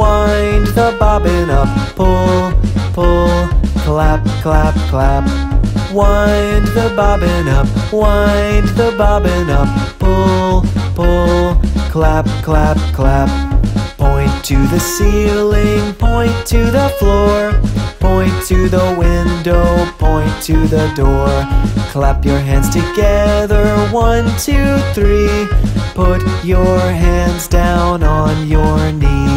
wind the bobbin up, pull, pull, clap, clap, clap. Wind the bobbin up, wind the bobbin up, pull, pull, clap, clap, clap. Point to the ceiling, point to the floor, point to the window, point to the door. Clap your hands together, one, two, three. Put your hands down on your knees.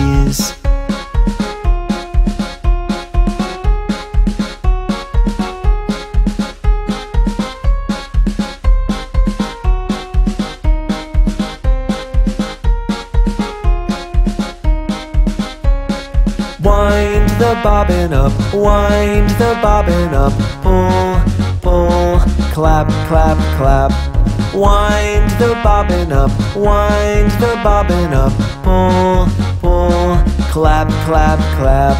Bobbin up, wind the bobbin up, pull, pull, clap, clap, clap. Wind the bobbin up, wind the bobbin up, pull, pull, clap, clap, clap.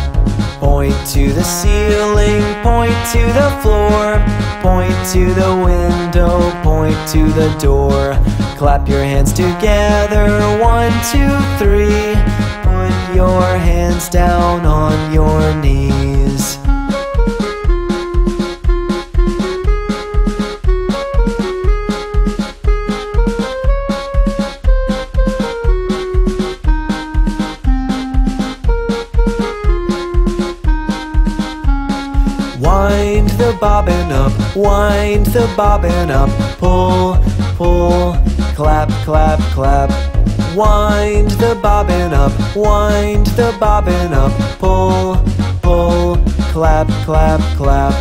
Point to the ceiling, point to the floor, point to the window, point to the door. Clap your hands together, one, two, three. Put your hands down on your knees. Wind the bobbin up, wind the bobbin up, pull, pull, clap, clap, clap. Wind the bobbin up, wind the bobbin up, pull, pull, clap, clap, clap.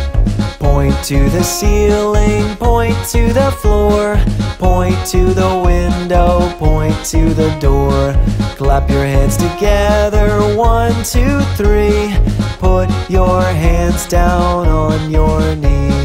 Point to the ceiling, point to the floor, point to the window, point to the door. Clap your hands together, one, two, three. Put your hands down on your knees.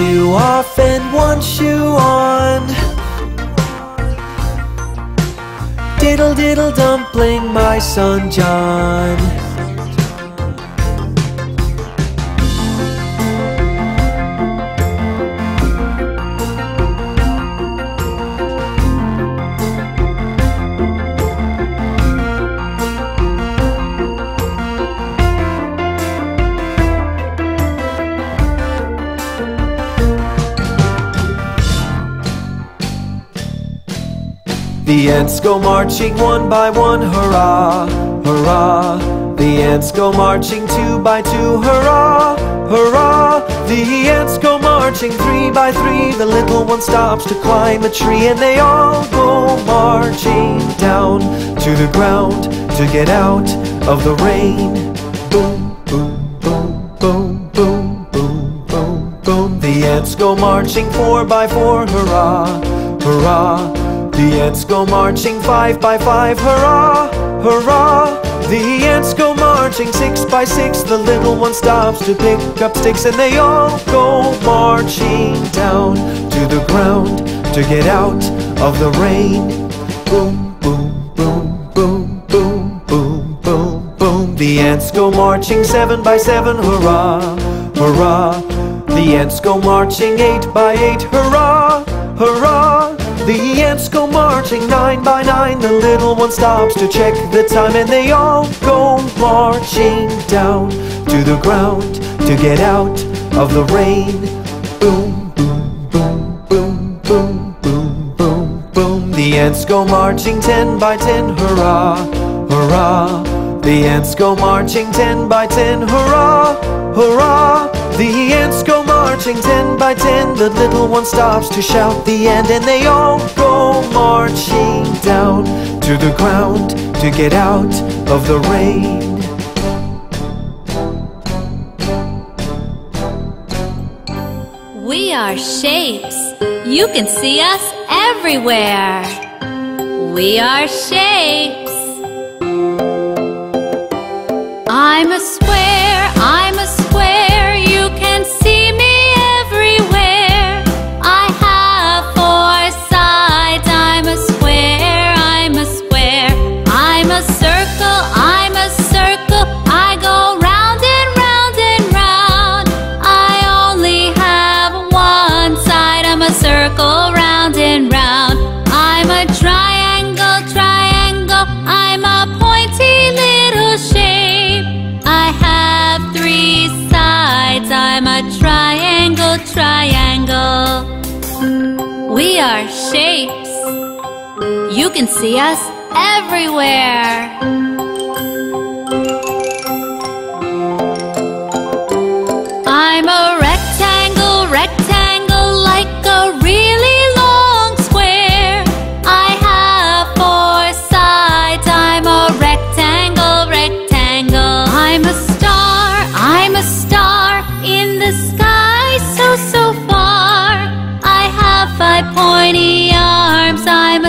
Shoe off and one shoe on. Diddle diddle dumpling, my son John ants go marching one by one, hurrah, hurrah. The ants go marching two by two, hurrah, hurrah. The ants go marching three by three. The little one stops to climb a tree, and they all go marching down to the ground to get out of the rain. Boom, boom, boom, boom, boom, boom, boom, boom. The ants go marching four by four, hurrah, hurrah. The ants go marching five by five, hurrah, hurrah. The ants go marching six by six. The little one stops to pick up sticks, and they all go marching down to the ground to get out of the rain. Boom, boom, boom, boom, boom, boom, boom, boom. The ants go marching seven by seven, hurrah, hurrah. The ants go marching eight by eight, hurrah, hurrah. The ants go marching nine by nine. The little one stops to check the time, and they all go marching down to the ground to get out of the rain. Boom, boom, boom, boom, boom, boom, boom, boom. The ants go marching ten by ten, hurrah, hurrah. The ants go marching ten by ten, hurrah, hurrah. The ants go marching ten by ten. The little one stops to shout the end, and they all go marching down to the ground to get out of the rain. We are shapes. You can see us everywhere. We are shapes. I'm a square, triangle. We are shapes. You can see us everywhere.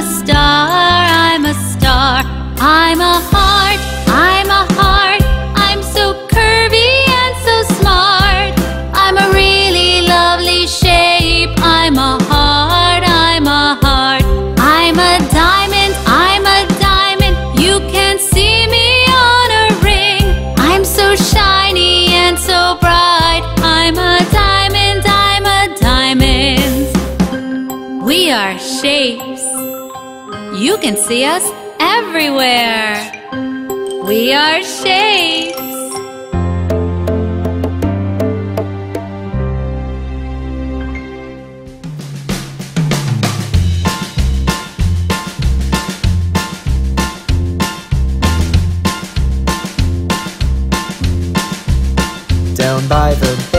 a star, I'm a star. I'm a heart, I'm a heart. I'm so curvy and so smart. I'm a really lovely shape. I'm a heart, I'm a heart. I'm a diamond, I'm a diamond. You can see me on a ring. I'm so shiny and so bright. I'm a diamond, I'm a diamond. We are shaped. You can see us everywhere. We are shapes. Down by the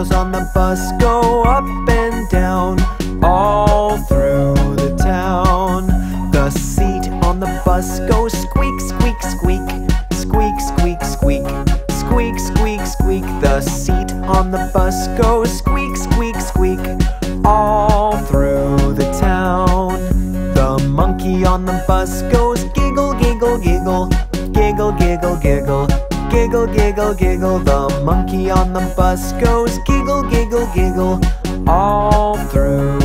girls on the bus go up and down all through the town. The seat on the bus goes squeak, squeak, squeak, squeak, squeak, squeak, squeak, squeak, squeak. The seat on the bus goes squeak. giggle, giggle. The monkey on the bus goes giggle, giggle, giggle all through.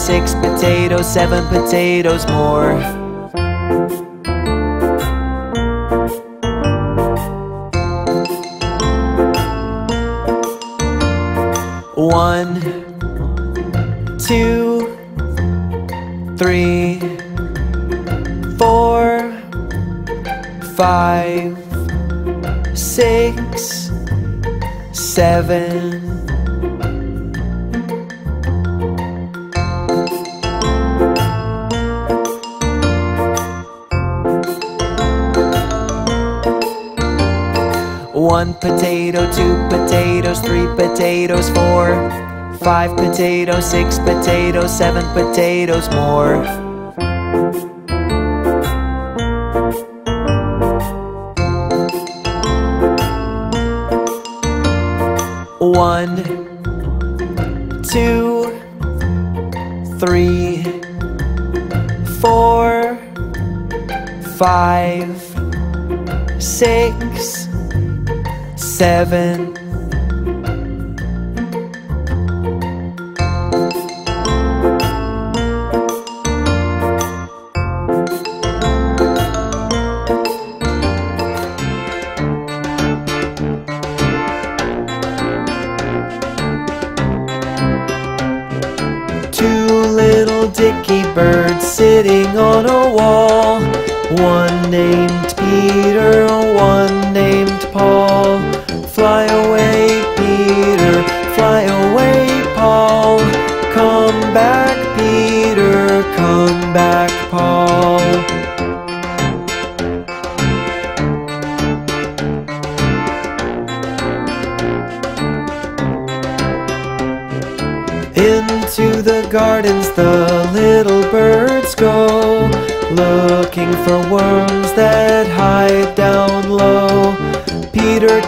six potatoes, seven potatoes more. Five potatoes, six potatoes, seven potatoes more. One, two, three, four, five, six, seven,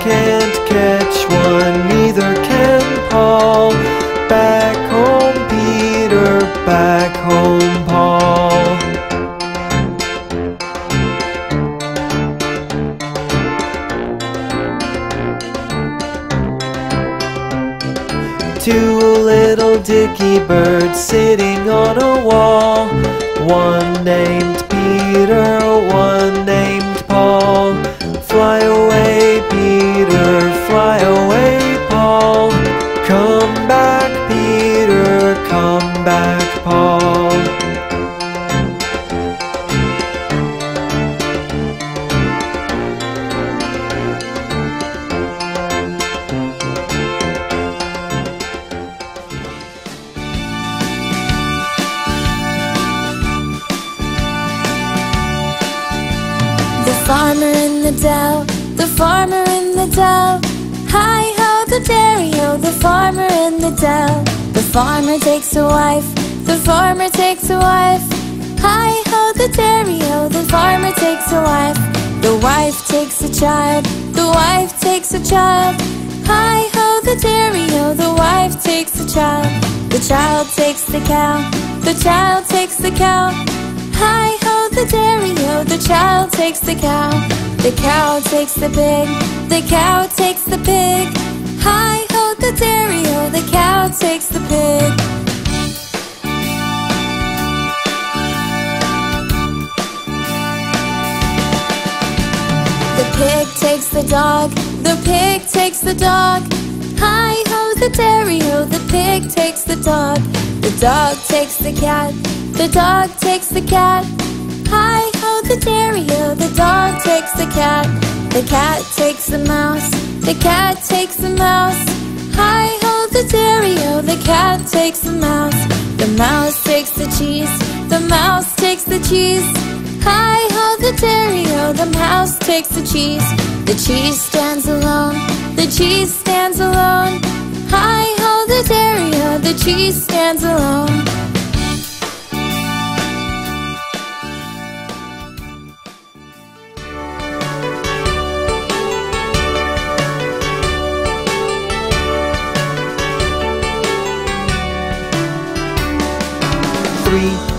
Okay.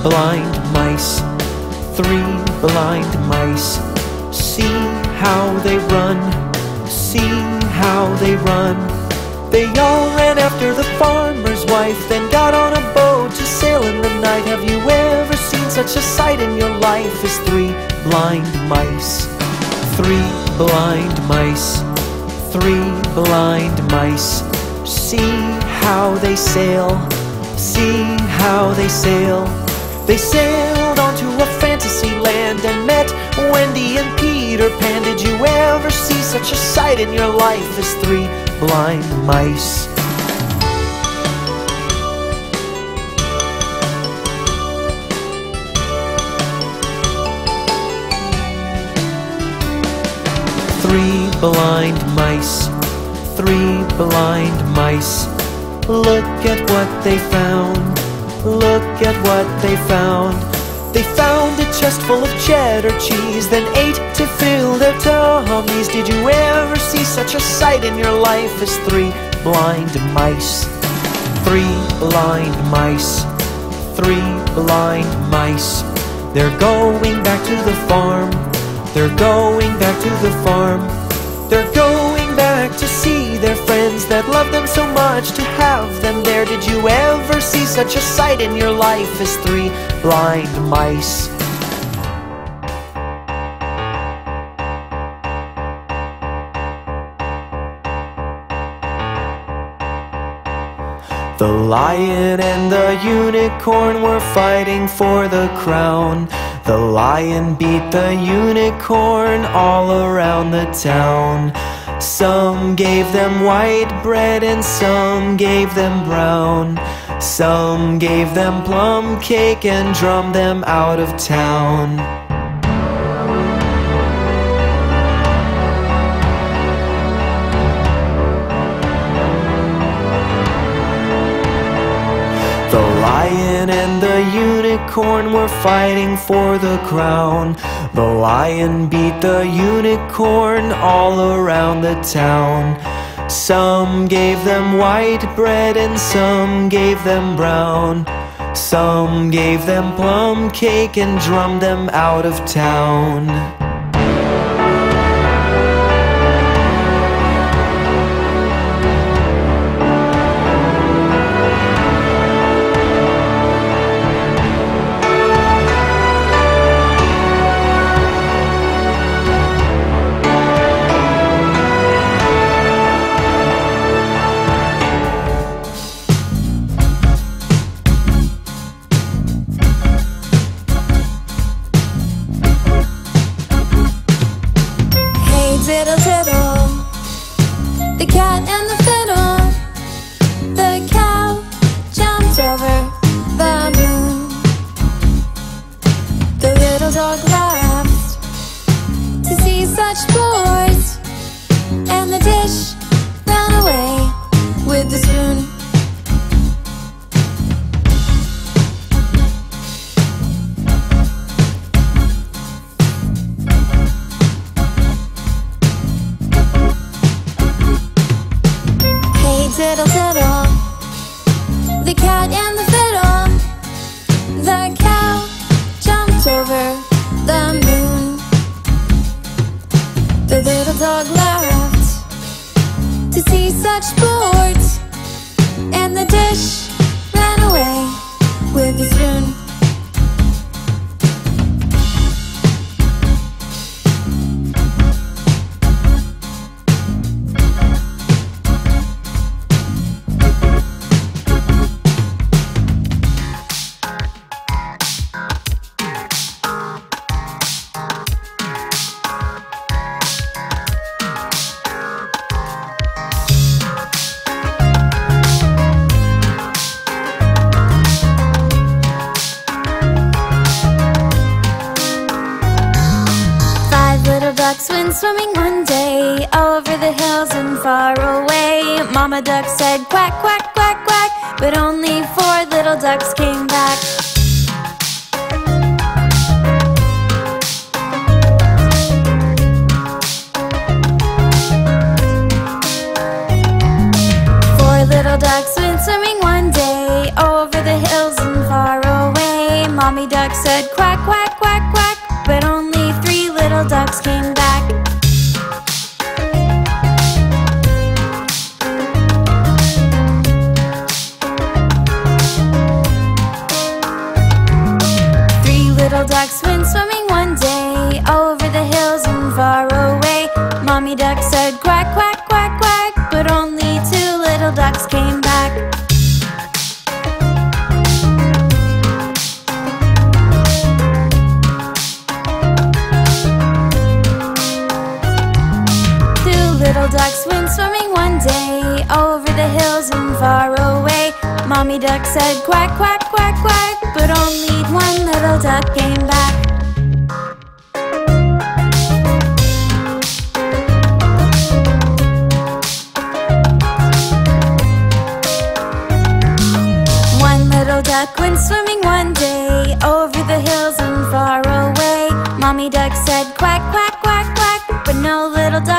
blind mice, three blind mice. See how they run, see how they run. They all ran after the farmer's wife, then got on a boat to sail in the night. Have you ever seen such a sight in your life as three blind mice? Three blind mice, three blind mice. See how they sail, see how they sail. They sailed onto a fantasy land and met Wendy and Peter Pan. Did you ever see such a sight in your life as three blind mice? Three blind mice, three blind mice. Look at what they found, look at what they found. They found a chest full of cheddar cheese, then ate to fill their tummies. Did you ever see such a sight in your life as three blind mice? Three blind mice, three blind mice. They're going back to the farm. They're going back to the farm. They're going back to see their friends that love them so much to have them there. Did you ever see such a sight in your life as three blind mice? The lion and the unicorn were fighting for the crown. The lion beat the unicorn all around the town. Some gave them white bread and some gave them brown. Some gave them plum cake and drummed them out of town. Lion and the unicorn were fighting for the crown. The lion beat the unicorn all around the town. Some gave them white bread and some gave them brown. Some gave them plum cake and drummed them out of town.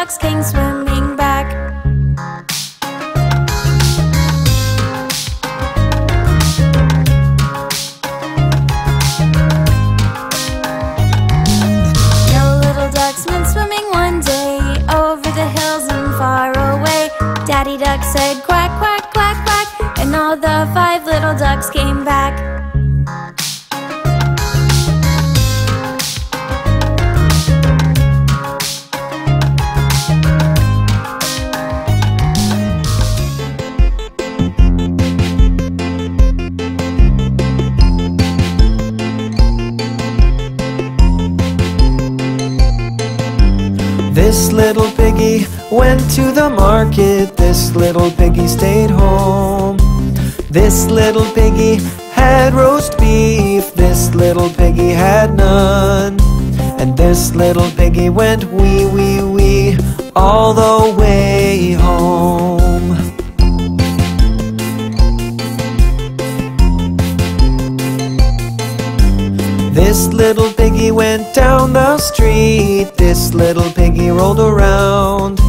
Little ducks came to the market. This little piggy stayed home. This little piggy had roast beef. This little piggy had none. And this little piggy went wee wee wee all the way home. This little piggy went down the street. This little piggy rolled around.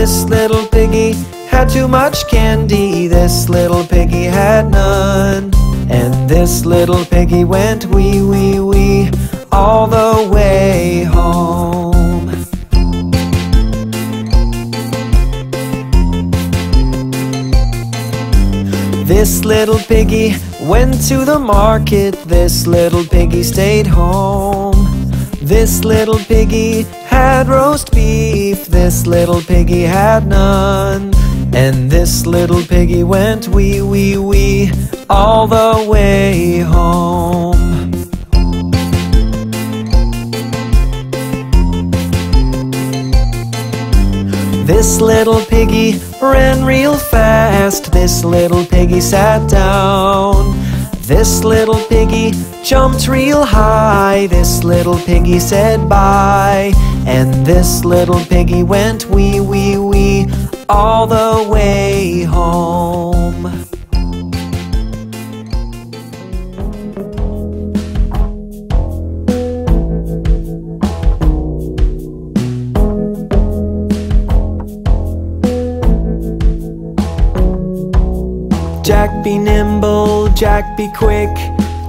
This little piggy had too much candy. This little piggy had none. And this little piggy went wee wee wee all the way home. This little piggy went to the market. This little piggy stayed home. This little piggy had roast beef. This little piggy had none. And this little piggy went wee wee wee all the way home. This little piggy ran real fast. This little piggy sat down. This little piggy jumped real high. This little piggy said bye. And this little piggy went wee wee wee all the way home. Jack be nimble, Jack be quick.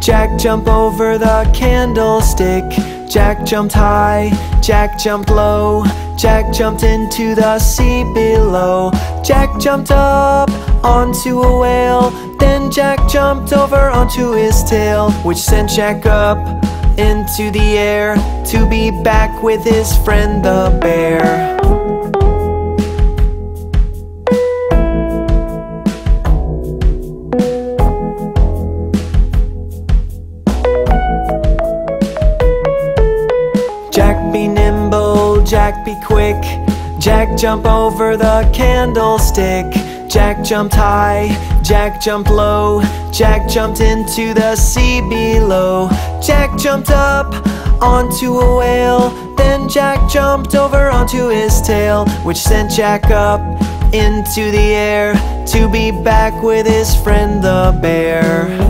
Jack jump over the candlestick. Jack jumped high, Jack jumped low. Jack jumped into the sea below. Jack jumped up onto a whale. Then Jack jumped over onto his tail, which sent Jack up into the air to be back with his friend the bear. Quick. Jack jump over the candlestick. Jack jumped high, Jack jumped low. Jack jumped into the sea below. Jack jumped up onto a whale. Then Jack jumped over onto his tail, which sent Jack up into the air to be back with his friend the bear.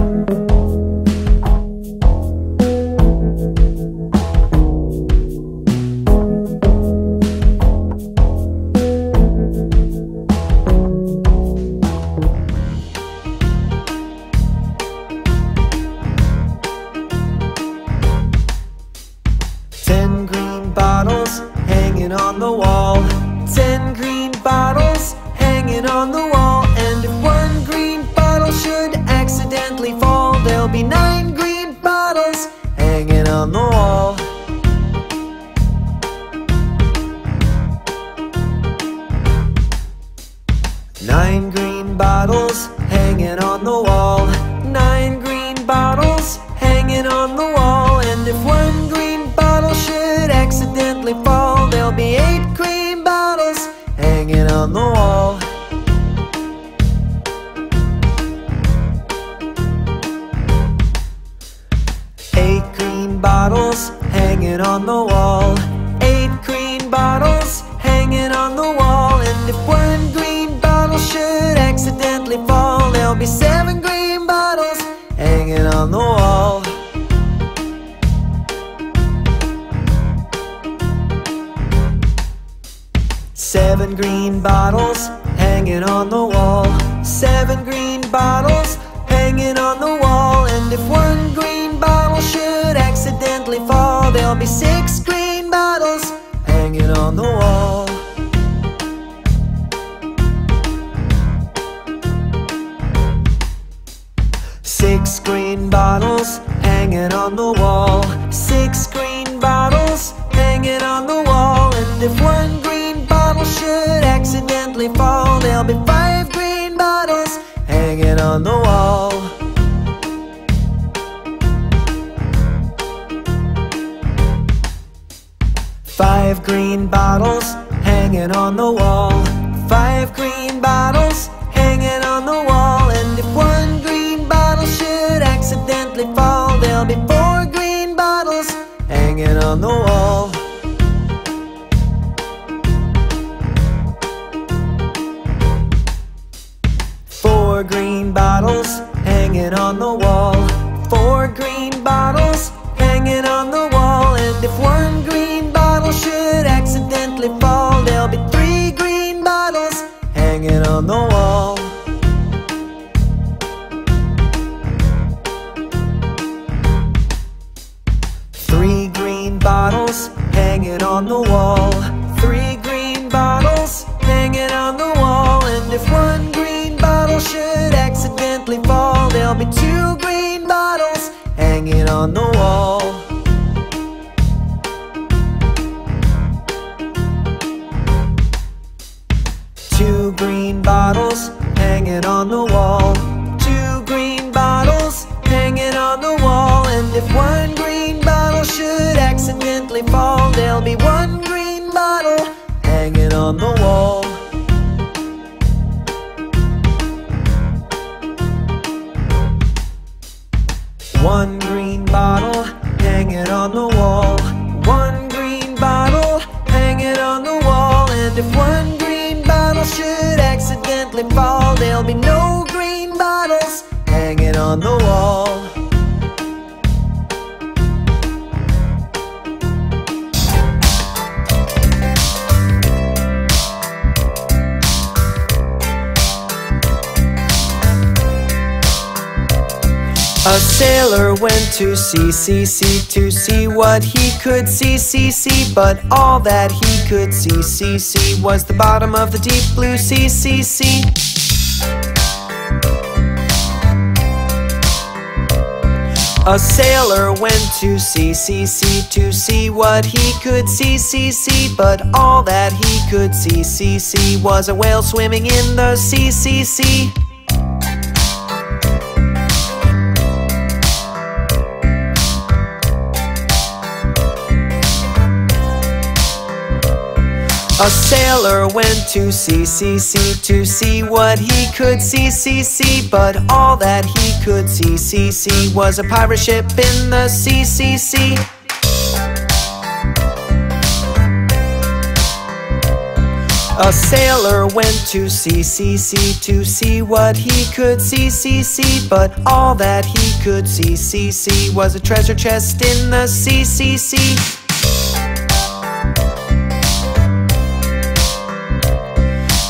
that he could see. See, see was the bottom of the deep blue sea, sea, sea. A sailor went to sea, sea, sea to see what he could see, see, see. But all that he could see, see, see was a whale swimming in the sea, sea, sea. A sailor went to sea, sea, sea to see what he could see, see, see. But all that he could see, see, see was a pirate ship in the sea, sea, sea. A sailor went to sea, sea, sea to see what he could see, see, see. But all that he could see, see, see was a treasure chest in the sea, sea, sea.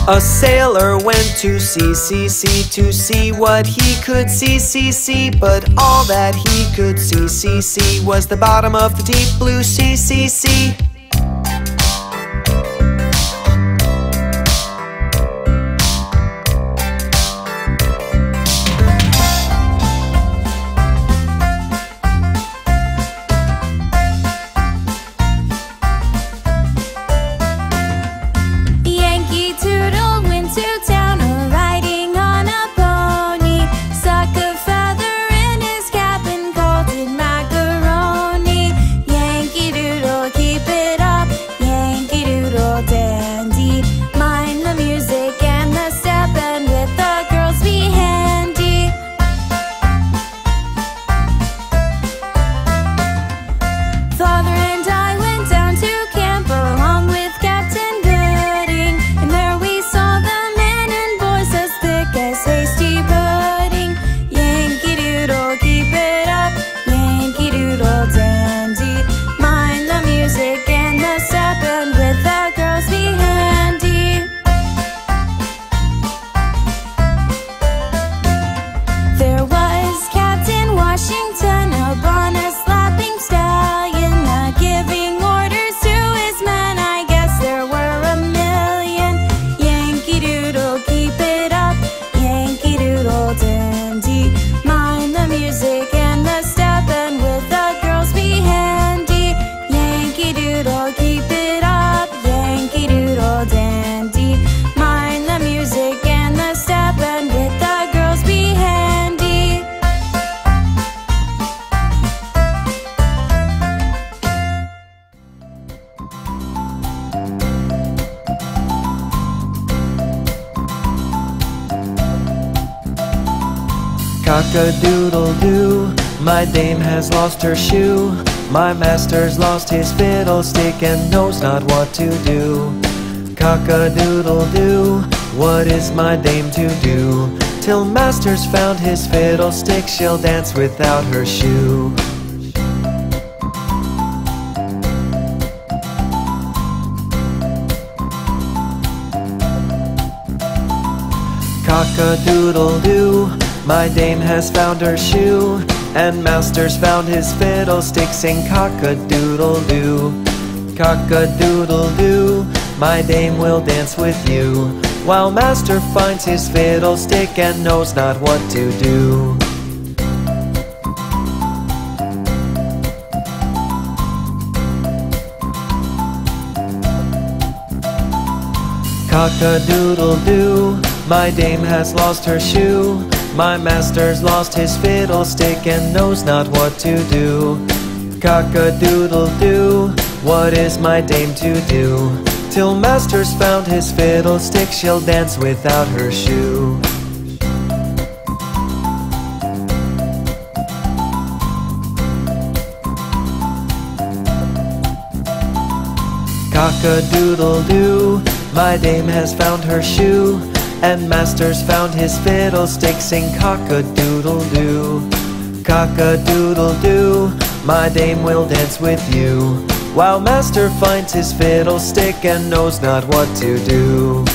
A sailor went to sea, sea, sea, to see what he could see, see, see. But all that he could see, see, see was the bottom of the deep blue sea, sea, sea. Lost her shoe. My master's lost his fiddlestick and knows not what to do. Cock-a-doodle-doo, what is my dame to do? Till master's found his fiddlestick, she'll dance without her shoe. Cock-a-doodle-doo, my dame has found her shoe, and master's found his fiddlestick, sing cock-a-doodle-doo. Cock-a-doodle-doo, my dame will dance with you, while master finds his fiddlestick and knows not what to do. Cock-a-doodle-doo, my dame has lost her shoe. My master's lost his fiddlestick and knows not what to do. Cock-a-doodle-doo, what is my dame to do? Till master's found his fiddlestick, she'll dance without her shoe. Cock-a-doodle-doo, my dame has found her shoe, and master's found his fiddlestick, sing cock-a-doodle-doo. Cock-a-doodle-doo, my dame will dance with you, while master finds his fiddlestick and knows not what to do.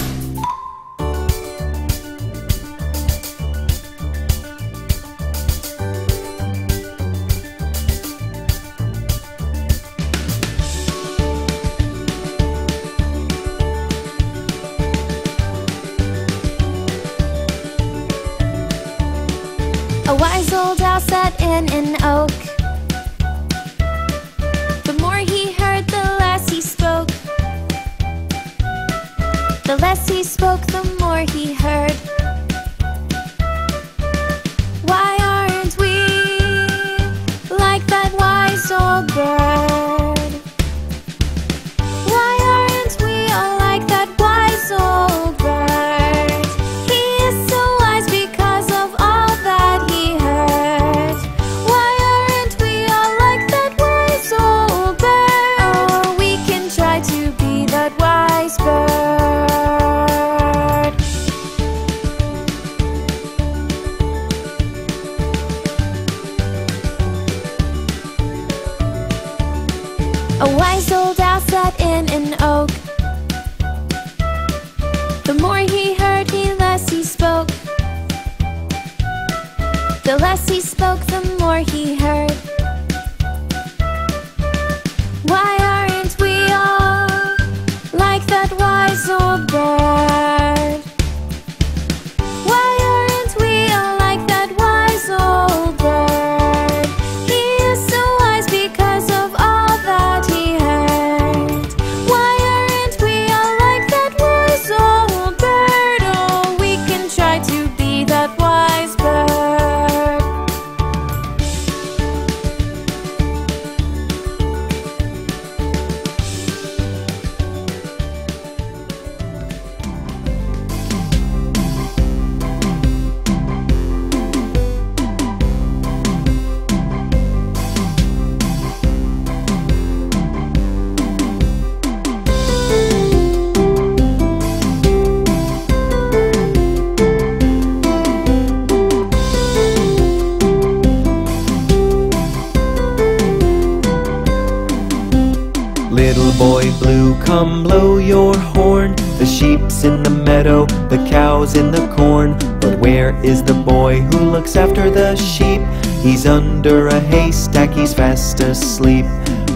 He's under a haystack, he's fast asleep.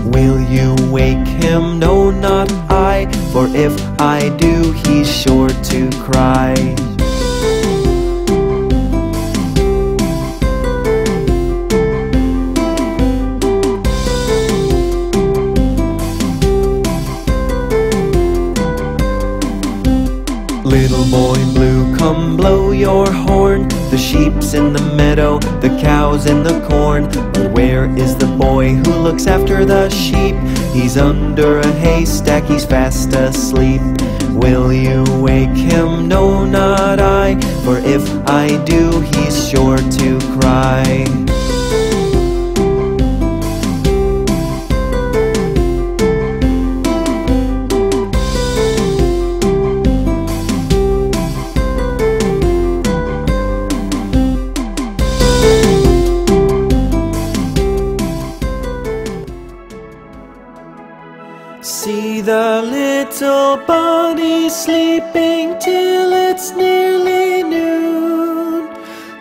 Will you wake him? No, not I. For if I do, he's sure to cry. Little boy blue, come blow your horn. The sheep's in the meadow, the cow's in the corn. But where is the boy who looks after the sheep? He's under a haystack, he's fast asleep. Will you wake him? No, not I. For if I do, he's sure to cry. Sleeping till it's nearly noon.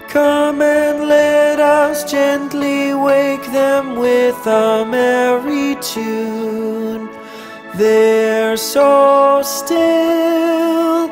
Come and let us gently wake them with a merry tune. They're so still,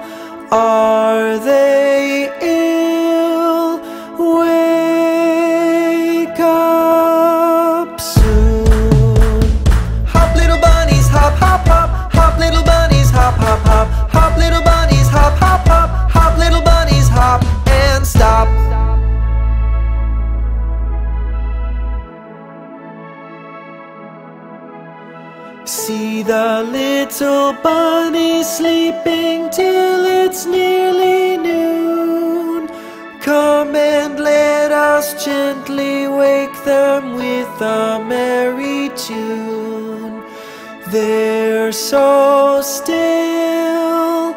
so still,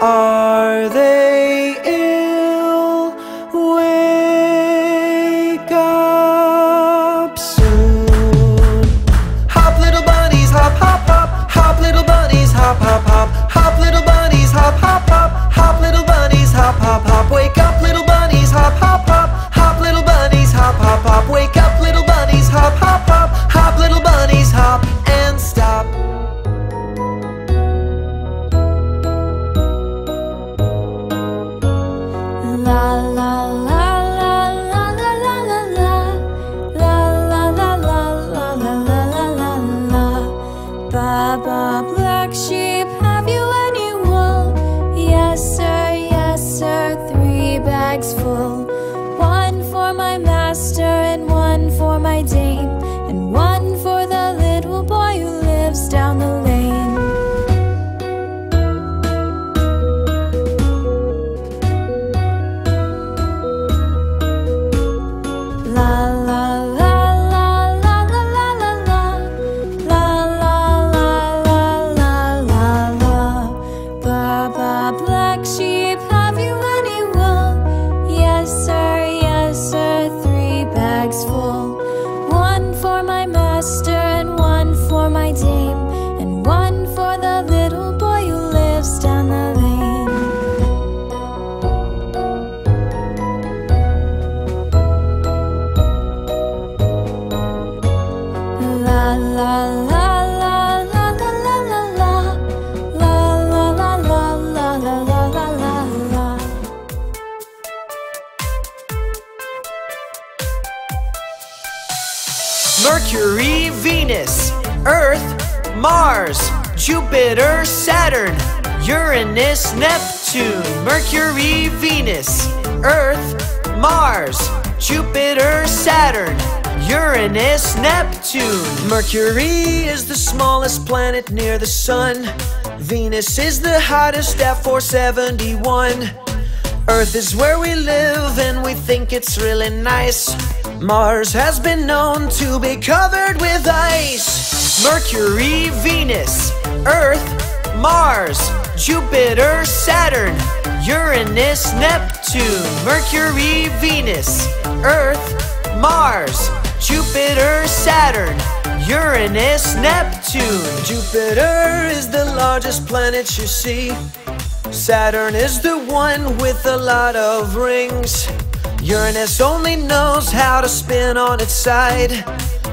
are Mercury is the smallest planet near the Sun. Venus is the hottest at 471. Earth is where we live and we think it's really nice. Mars has been known to be covered with ice. Mercury, Venus, Earth, Mars, Jupiter, Saturn, Uranus, Neptune. Mercury, Venus, Earth, Mars, Jupiter, Saturn, Uranus, Neptune. Jupiter is the largest planet you see. Saturn is the one with a lot of rings. Uranus only knows how to spin on its side.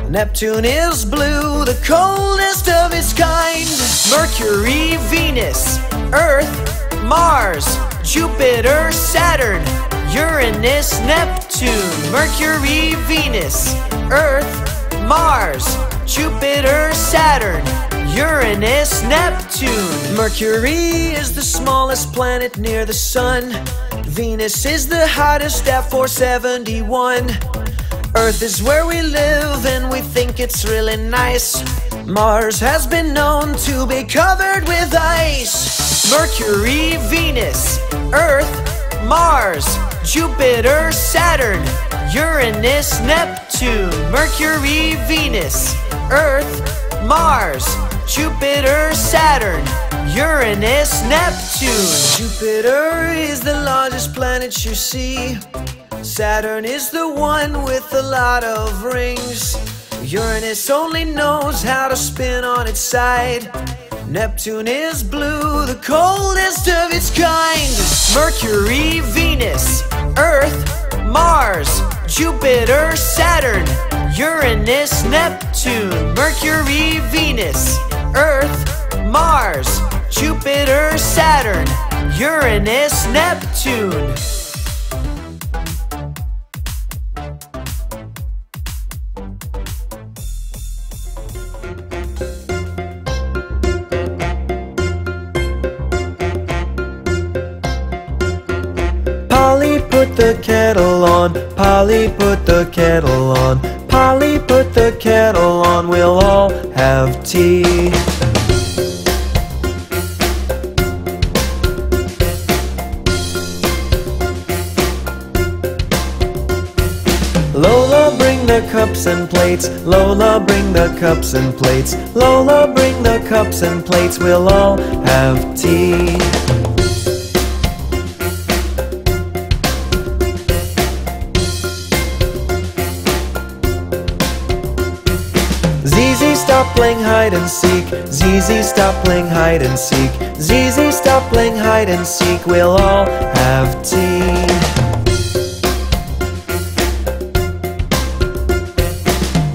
Neptune is blue, the coldest of its kind. Mercury, Venus, Earth, Mars, Jupiter, Saturn, Uranus, Neptune. Mercury, Venus, Earth, Mars, Jupiter, Saturn, Uranus, Neptune. Mercury is the smallest planet near the Sun. Venus is the hottest at 471. Earth is where we live and we think it's really nice. Mars has been known to be covered with ice. Mercury, Venus, Earth, Mars, Jupiter, Saturn, Uranus, Neptune, Mercury, Venus, Earth, Mars, Jupiter, Saturn, Uranus, Neptune. Jupiter is the largest planet you see. Saturn is the one with a lot of rings. Uranus only knows how to spin on its side. Neptune is blue, the coldest of its kind. Mercury, Venus, Earth, Mars, Jupiter, Saturn, Uranus, Neptune, Mercury, Venus, Earth, Mars, Jupiter, Saturn, Uranus, Neptune. Polly put the kettle on, Polly put the kettle on, we'll all have tea. Lola, bring the cups and plates. Lola, bring the cups and plates. Lola, bring the cups and plates. We'll all have tea. Playing hide and seek. Zizi, stop playing hide and seek. Zizi, stop playing hide and seek. We'll all have tea.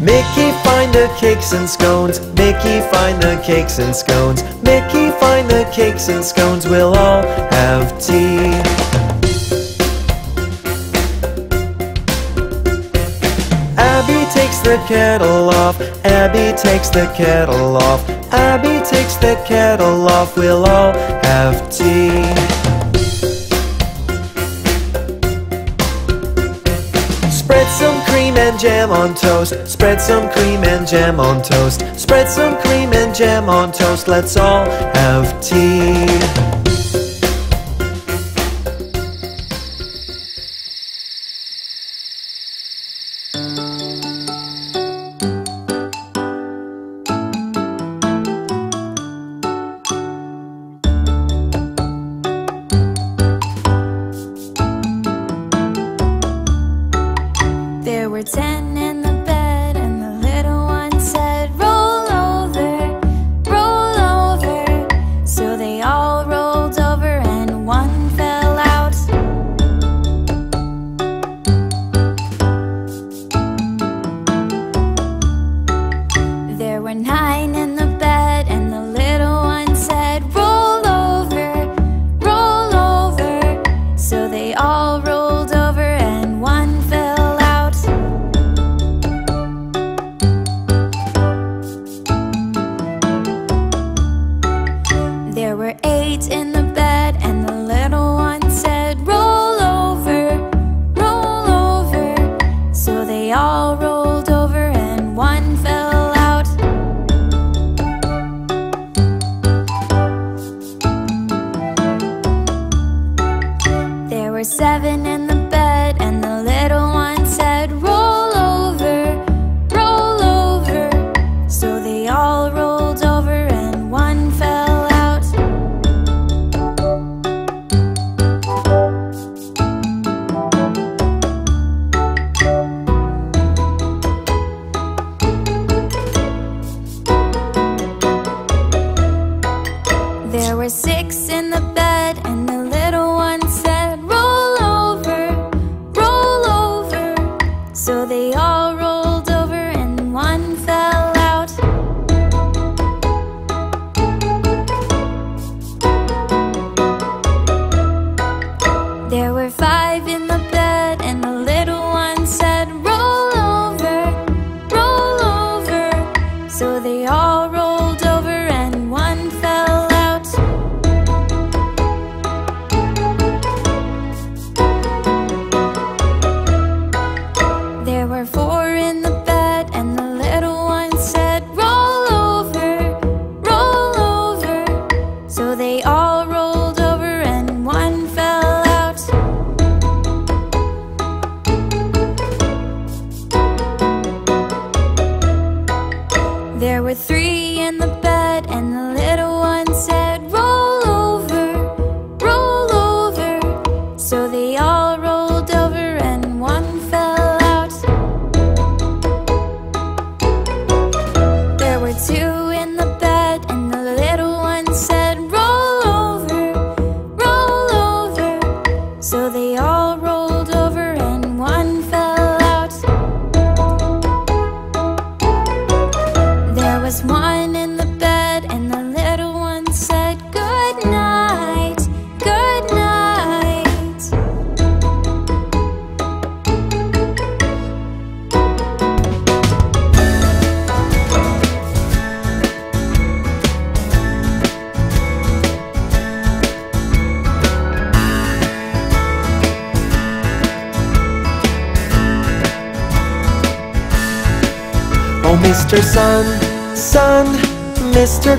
Mickey, find the cakes and scones. Mickey, find the cakes and scones. Mickey, find the cakes and scones. We'll all have tea. Kettle off. Abby takes the kettle off. Abby takes the kettle off. We'll all have tea. Spread some cream and jam on toast. Spread some cream and jam on toast. Spread some cream and jam on toast. Let's all have tea.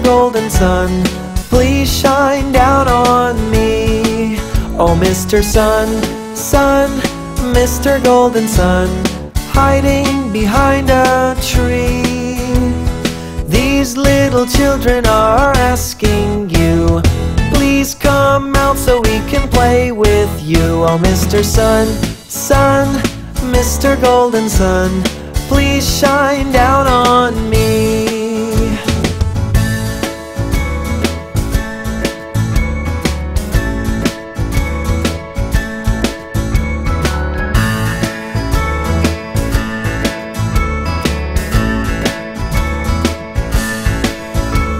Golden Sun, please shine down on me. Oh, Mr. Sun, Sun, Mr. Golden Sun, hiding behind a tree. These little children are asking you, please come out so we can play with you. Oh, Mr. Sun, Sun, Mr. Golden Sun, please shine down on me.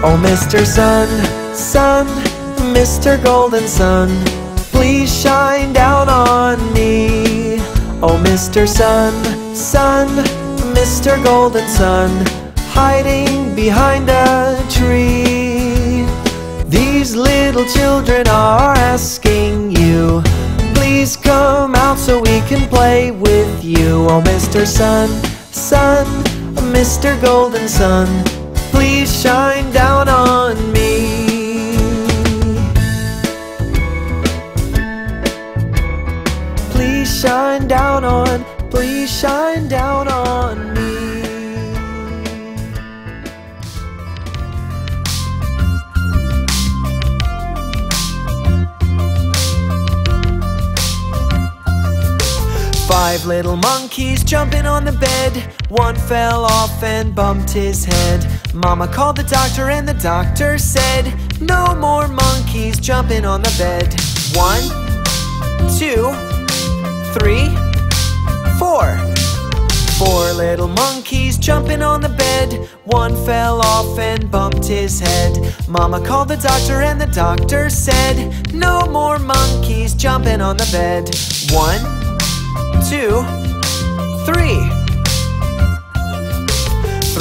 Oh, Mr. Sun, Sun, Mr. Golden Sun, please shine down on me. Oh, Mr. Sun, Sun, Mr. Golden Sun, hiding behind a tree. These little children are asking you, please come out so we can play with you. Oh, Mr. Sun, Sun, Mr. Golden Sun, please shine down on me. Please shine down on, please shine down on me. Five little monkeys jumping on the bed. One fell off and bumped his head. Mama called the doctor, and the doctor said, No more monkeys jumping on the bed. One, two, three, four. Four little monkeys jumping on the bed. One fell off and bumped his head. Mama called the doctor, and the doctor said, No more monkeys jumping on the bed. One, two, three.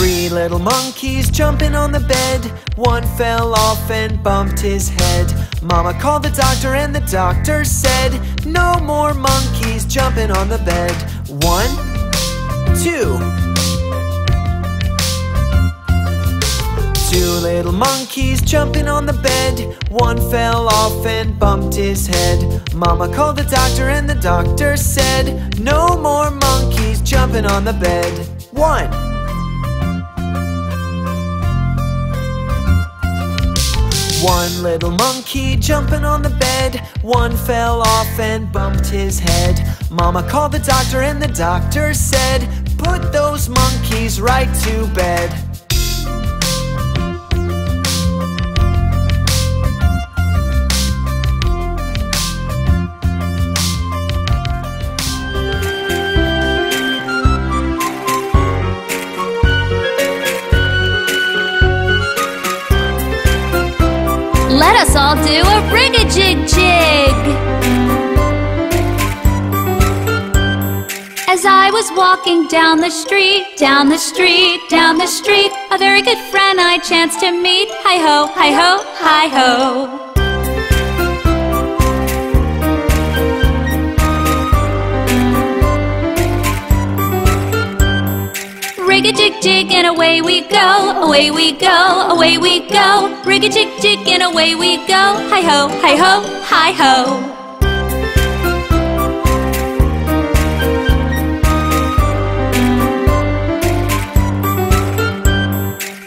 Three little monkeys jumping on the bed. One fell off and bumped his head. Mama called the doctor, and the doctor said, No more monkeys jumping on the bed. One, two. Two little monkeys jumping on the bed. One fell off and bumped his head. Mama called the doctor, and the doctor said, No more monkeys jumping on the bed. One. One little monkey jumping on the bed. One fell off and bumped his head. Mama called the doctor, and the doctor said, Put those monkeys right to bed. Let us all do a rig-a-jig jig. As I was walking down the street, down the street, down the street, a very good friend I chanced to meet. Hi ho, hi Rig a jig jig and away we go, away we go, away we go. Rig a jig jig and away we go. Hi ho, hi ho, hi ho.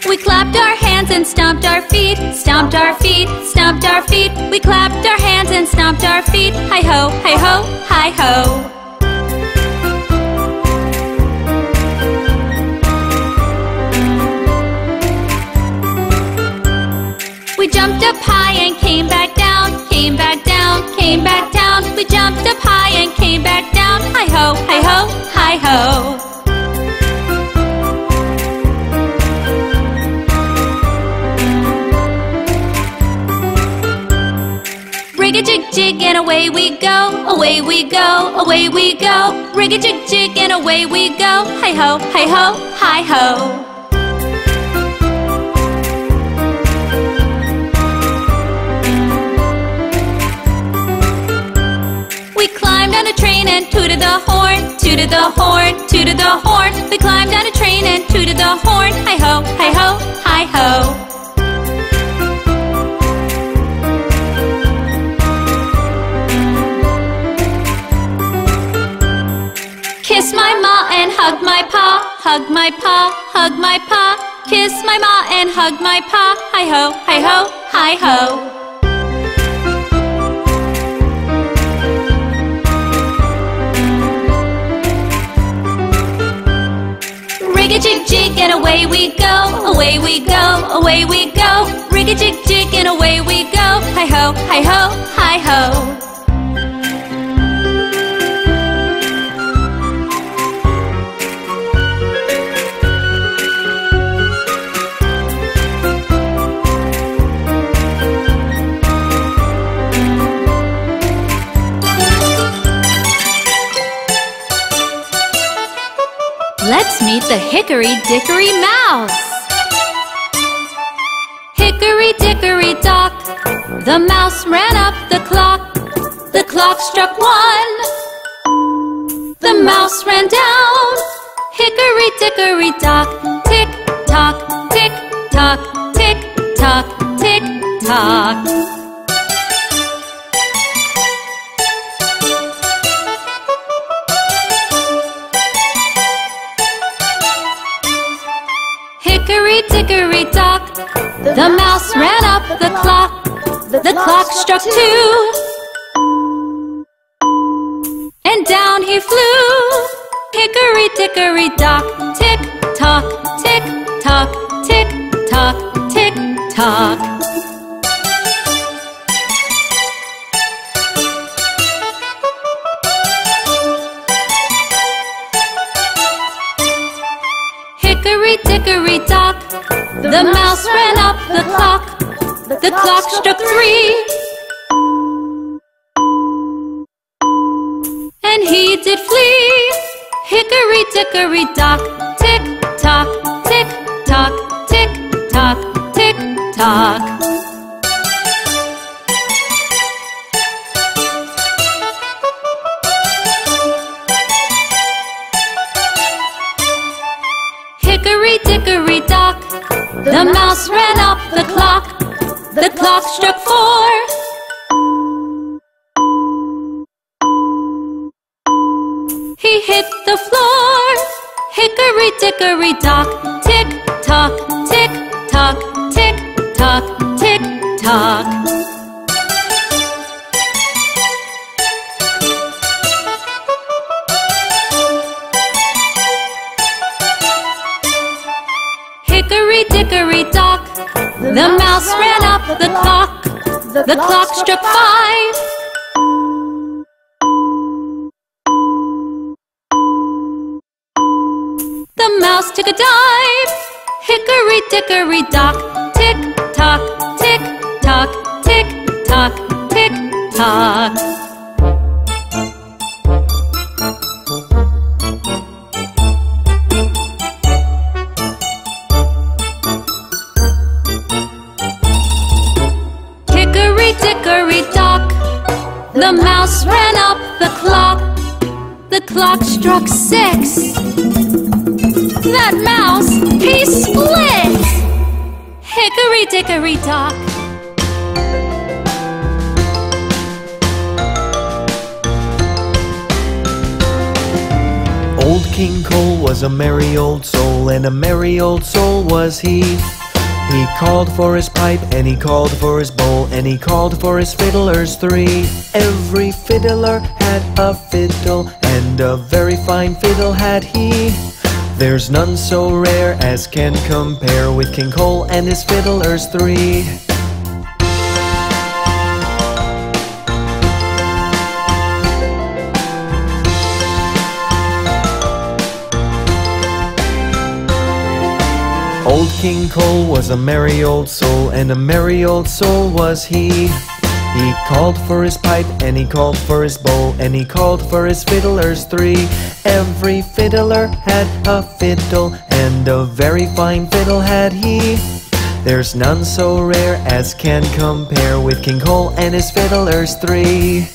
We clapped our hands and stomped our feet, stomped our feet, stomped our feet. We clapped our hands and stomped our feet. Hi ho, hi ho, hi ho. We jumped up high and came back down, came back down, came back down. We jumped up high and came back down. Hi ho, hi ho, hi ho. Rig a jig jig and away we go, away we go, away we go. Rig a jig jig and away we go. Hi ho, hi ho, hi ho. Climbed on a train and tooted the horn, tooted the horn, tooted the horn. We climbed on a train and tooted the horn. Hi ho, hi ho, hi ho. Kiss my ma and hug my pa, hug my pa, hug my pa. Kiss my ma and hug my pa. Hi ho, hi ho, hi ho. Rig a jig jig and away we go, away we go, away we go. Rig a jig jig and away we go. Hi ho, hi ho, hi ho. Let's meet the Hickory Dickory Mouse. Hickory Dickory Dock, the mouse ran up the clock. The clock struck one. The mouse ran down. Hickory Dickory Dock, tick tock, tick tock, tick tock, tick tock. Hickory dickory dock, the mouse ran up the clock. The clock struck two, and down he flew. Hickory dickory dock, tick tock, tick tock, tick tock, tick tock. Hickory dock, the mouse ran up the clock. The clock struck three, and he did flee. Hickory dickory dock, tick tock, tick tock, tick tock, tick tock. The mouse ran up the clock. The clock struck four. He hit the floor. Hickory dickory dock, tick tock, tick tock, tick tock, tick tock. Hickory dock, the mouse ran up the clock. The clock struck five. The mouse took a dive. Hickory dickory dock, tick tock, tick tock, tick tock, tick tock. Hickory dickory dock, the mouse ran up the clock. The clock struck six. That mouse, he split! Hickory dickory dock. Old King Cole was a merry old soul, and a merry old soul was he. He called for his pipe, and he called for his bowl, and he called for his fiddlers three. Every fiddler had a fiddle, and a very fine fiddle had he. There's none so rare as can compare with King Cole and his fiddlers three. King Cole was a merry old soul, and a merry old soul was he. He called for his pipe, and he called for his bowl, and he called for his fiddlers three. Every fiddler had a fiddle, and a very fine fiddle had he. There's none so rare as can compare with King Cole and his fiddlers three.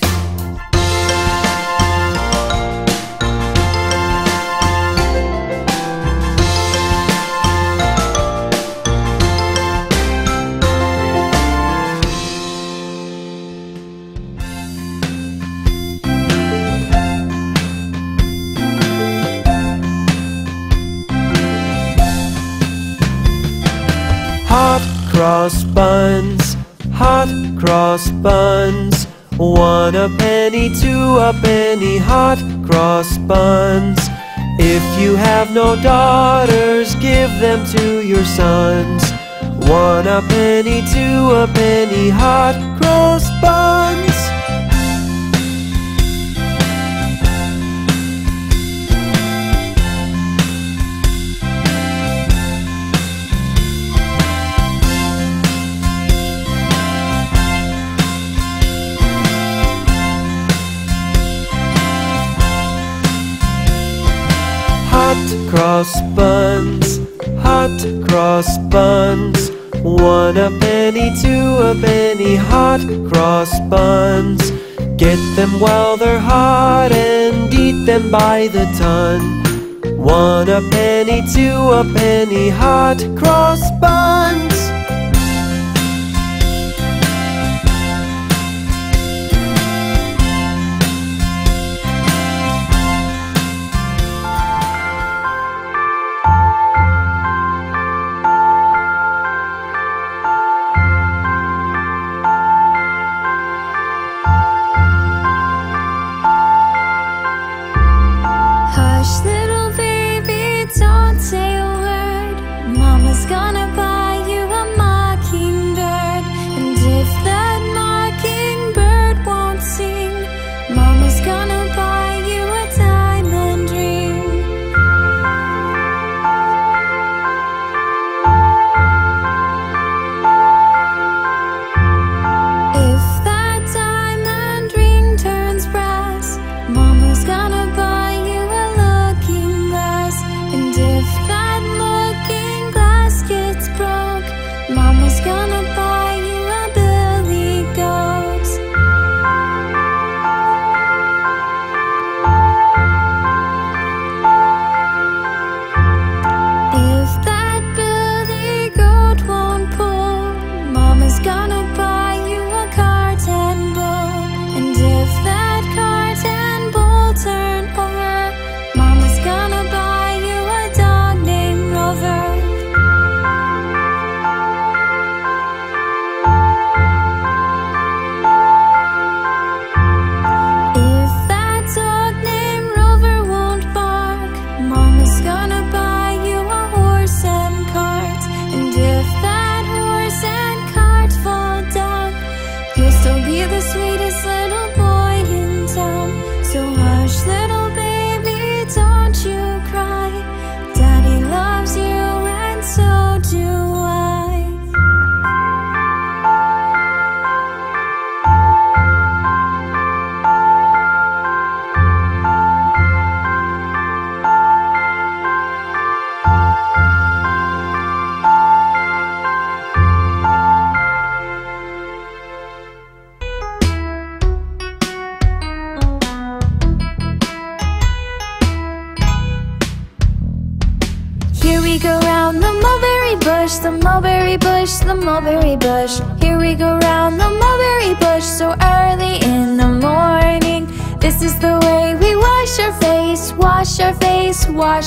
Cross buns. One a penny, two a penny, hot cross buns. If you have no daughters, give them to your sons. One a penny, two a penny, hot cross buns. Cross buns, hot cross buns. One a penny, two a penny, hot cross buns. Get them while they're hot and eat them by the ton. One a penny, two a penny, hot cross buns.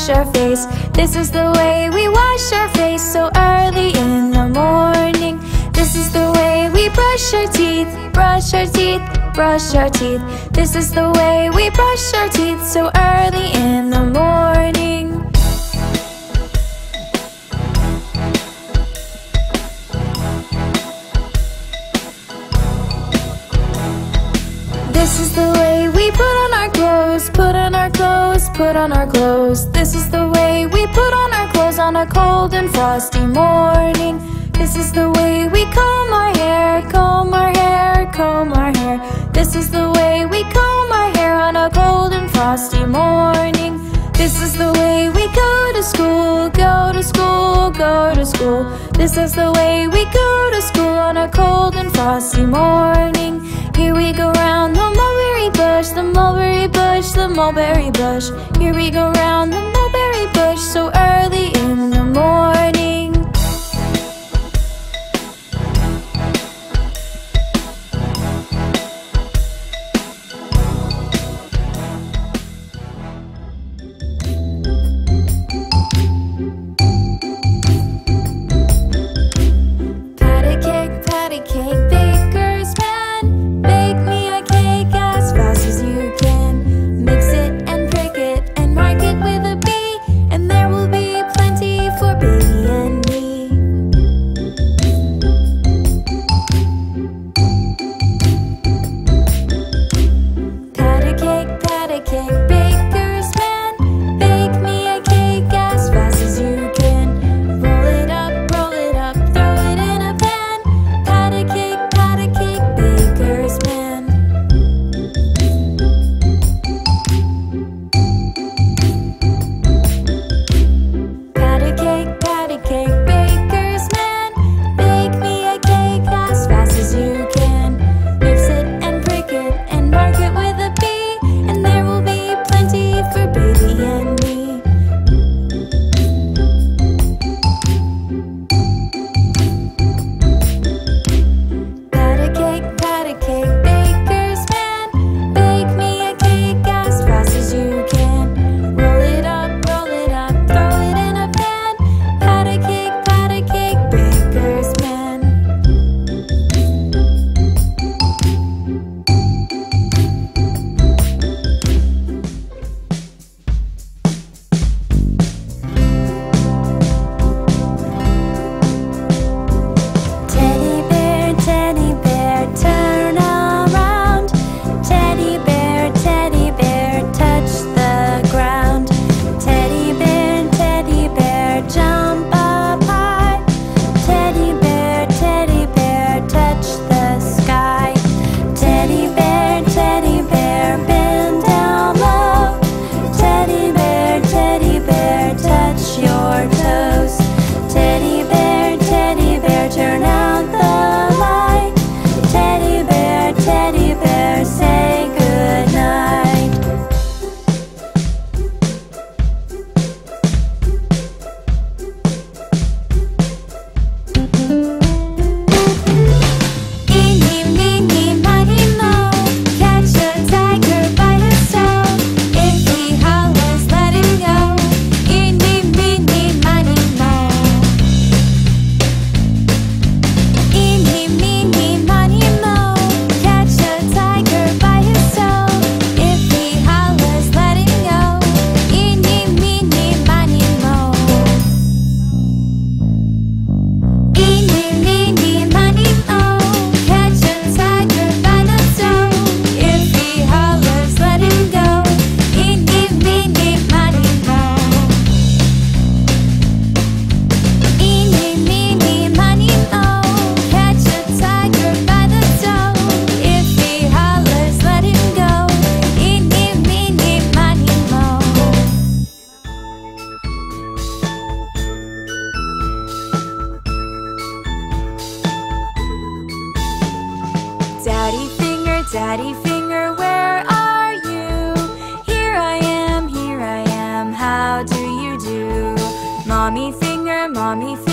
Wash our face. This is the way we wash our face so early in the morning. This is the way we brush our teeth, brush our teeth, brush our teeth. This is the way we brush our teeth so early in the morning. Put on our clothes. This is the way we put on our clothes on a cold and frosty morning. This is the way we comb our hair, comb our hair, comb our hair. This is the way we comb our hair on a cold and frosty morning. This is the way we go to school, go to school, go to school. This is the way we go to school on a cold and frosty morning. Here we go round the mulberry bush, the mulberry bush, the mulberry bush. Here we go round the mulberry bush so early Mommy finger, mommy finger,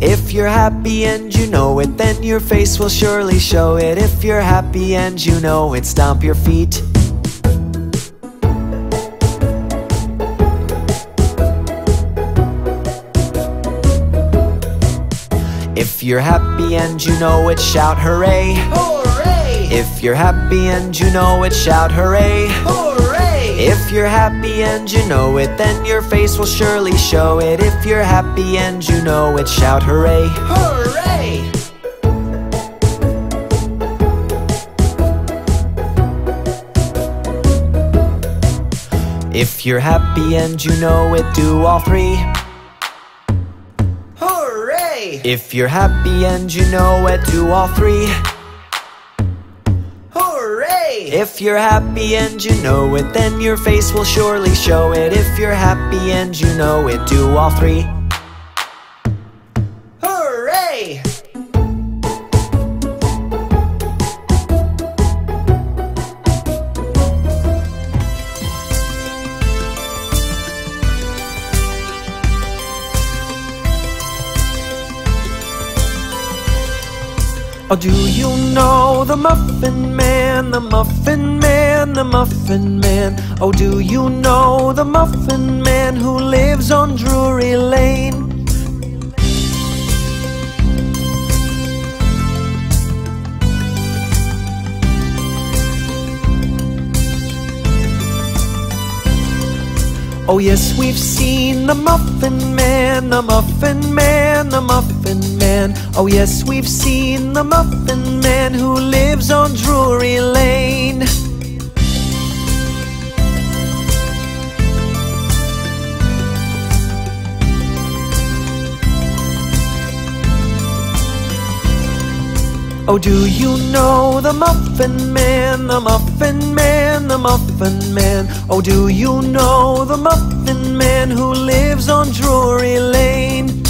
If you're happy and you know it, then your face will surely show it. If you're happy and you know it, stomp your feet. If you're happy and you know it, shout hooray! Hooray! If you're happy and you know it, shout hooray! Hooray! If you're happy and you know it, then your face will surely show it. If you're happy and you know it, shout hooray! Hooray! If you're happy and you know it, do all three. Hooray! If you're happy and you know it, do all three. If you're happy and you know it, then your face will surely show it. If you're happy and you know it, do all three. Hooray! Oh, do you know Oh, the Muffin Man, the Muffin Man, the Muffin Man? Oh, do you know the Muffin Man who lives on Drury Lane? Oh yes, we've seen the Muffin Man, the Muffin Man, the Muffin Man. Oh yes, we've seen the Muffin Man who lives on Drury Lane. Oh, do you know the Muffin Man, the Muffin Man, the Muffin Man? Oh, do you know the Muffin Man who lives on Drury Lane?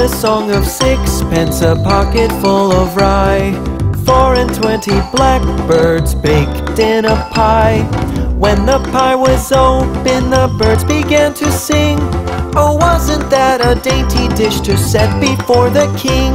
A song of sixpence, a pocket full of rye. Four and twenty blackbirds baked in a pie. When the pie was open, the birds began to sing. Oh, wasn't that a dainty dish to set before the king?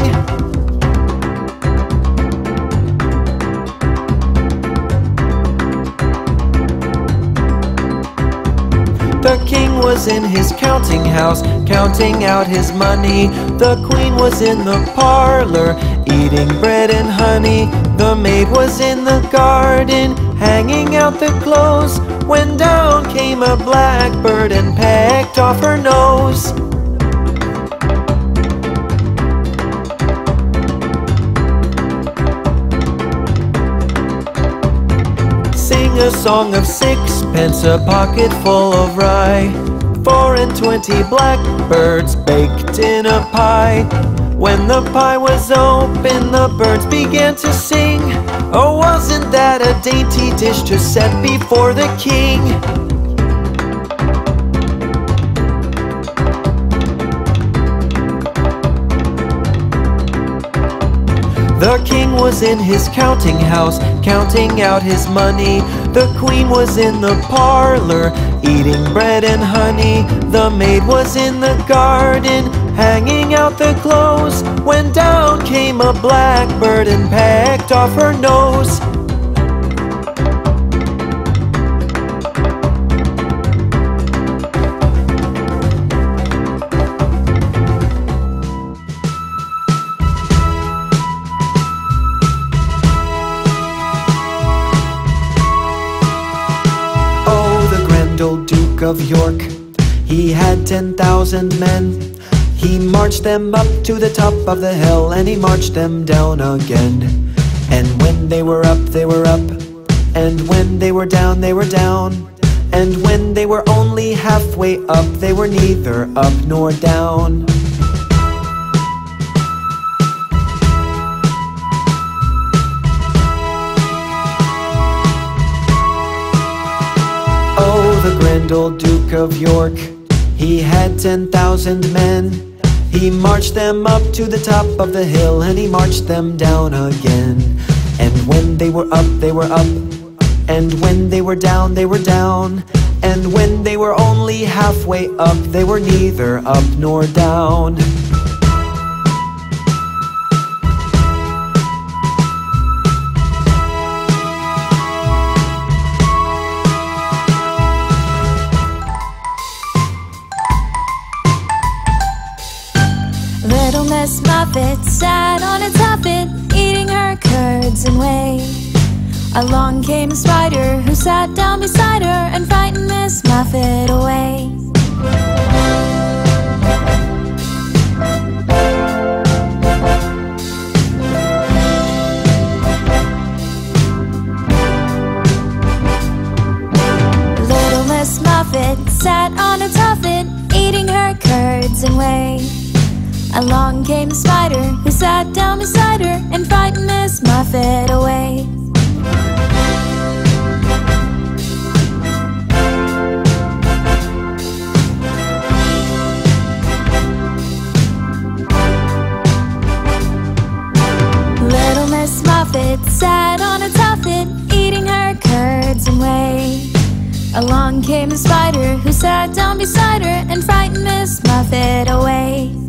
The king was in his counting house, counting out his money. The queen was in the parlor, eating bread and honey. The maid was in the garden, hanging out the clothes. When down came a blackbird and pecked off her nose. Song of sixpence, a pocket full of rye. Four and twenty blackbirds baked in a pie. When the pie was open, the birds began to sing. Oh, wasn't that a dainty dish to set before the king? The king was in his counting house, counting out his money. The queen was in the parlor, eating bread and honey. The maid was in the garden, hanging out the clothes. When down came a blackbird and pecked off her nose. Old Duke of York. He had 10,000 men. He marched them up to the top of the hill and he marched them down again. And when they were up, they were up. And when they were down, they were down. And when they were only halfway up, they were neither up nor down. Old Duke of York. He had 10,000 men. He marched them up to the top of the hill and he marched them down again. And when they were up, they were up. And when they were down, they were down. And when they were only halfway up, they were neither up nor down. Muffet sat on a tuffet, eating her curds and whey. Along came a spider who sat down beside her and frightened Miss Muffet away. Little Miss Muffet sat on a tuffet, eating her curds and whey. Along came a spider who sat down beside her and frightened Miss Muffet away. Little Miss Muffet sat on a tuffet, eating her curds and whey. Along came a spider who sat down beside her and frightened Miss Muffet away.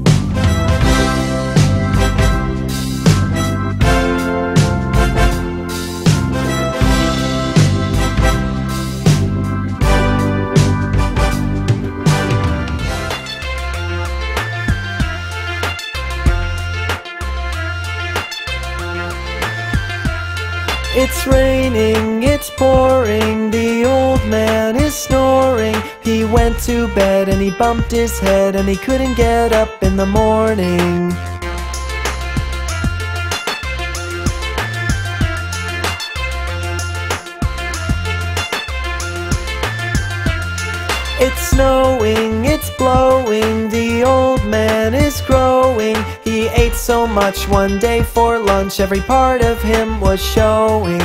It's raining, it's pouring, the old man is snoring. He went to bed and he bumped his head and he couldn't get up in the morning. It's snowing, it's blowing, the old man is growing. He ate so much one day for lunch, every part of him was showing.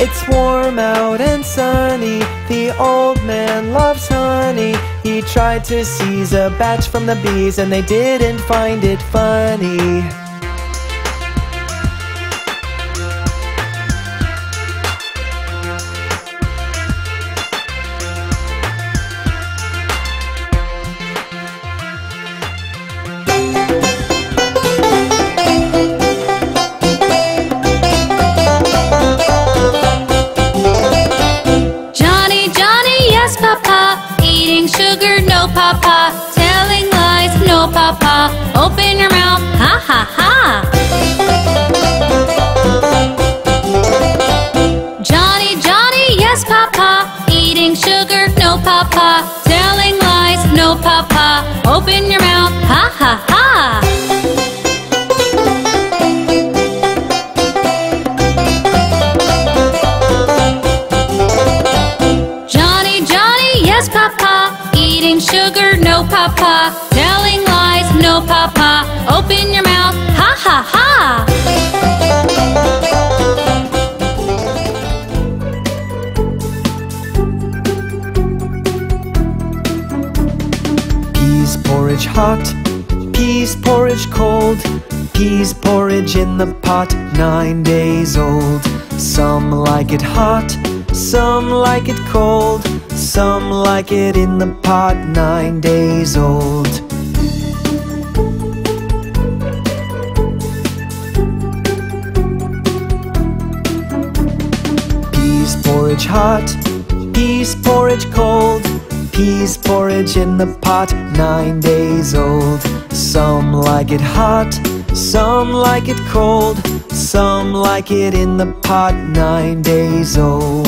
It's warm out and sunny. The old man loves honey. He tried to seize a batch from the bees, and they didn't find it funny. In the pot, nine days old. Some like it hot, some like it cold, some like it in the pot, nine days old. Peas porridge hot, peas porridge cold, peas porridge in the pot, nine days old. Some like it hot, some like it cold, some like it in the pot, nine days old.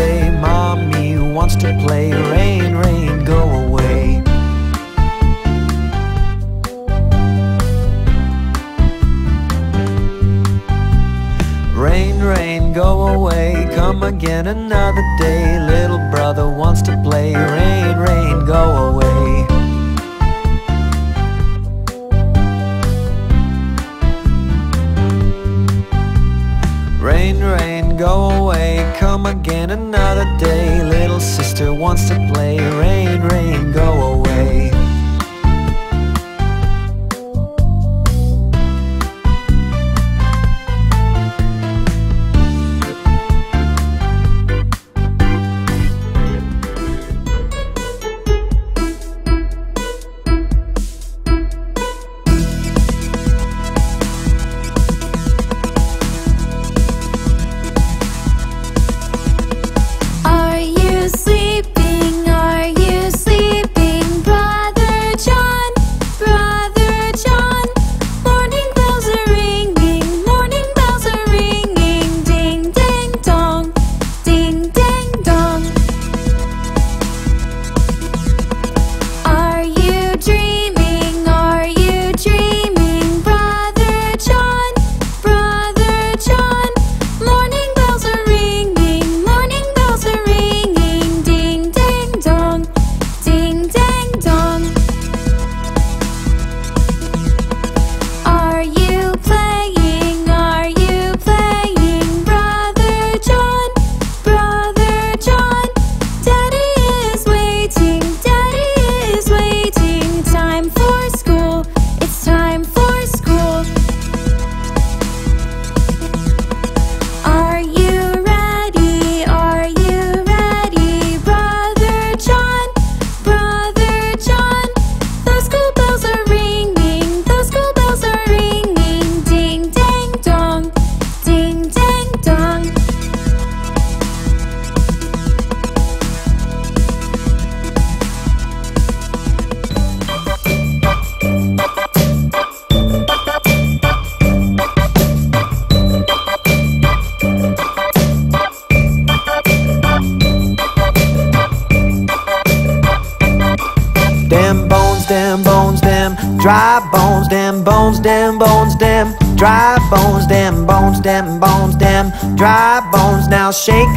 Day. Mommy wants to play. Rain, rain, go away. Rain, rain, go away, come again another day. Little brother wants to play. Rain, rain, go away. Go away, come again another day. Little sister wants to play. Rain, rain, go away.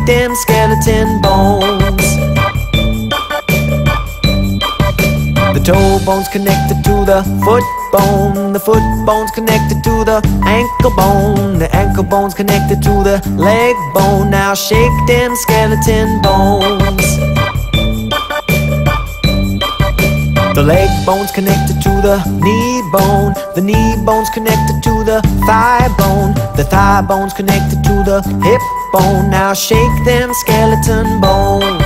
Them skeleton bones. The toe bone's connected to the foot bone. The foot bone's connected to the ankle bone. The ankle bone's connected to the leg bone. Now shake them skeleton bones. The leg bone's connected to the knee bone. The knee bone's connected to the thigh bone. The thigh bone's connected to the hip bone. Now shake them skeleton bones.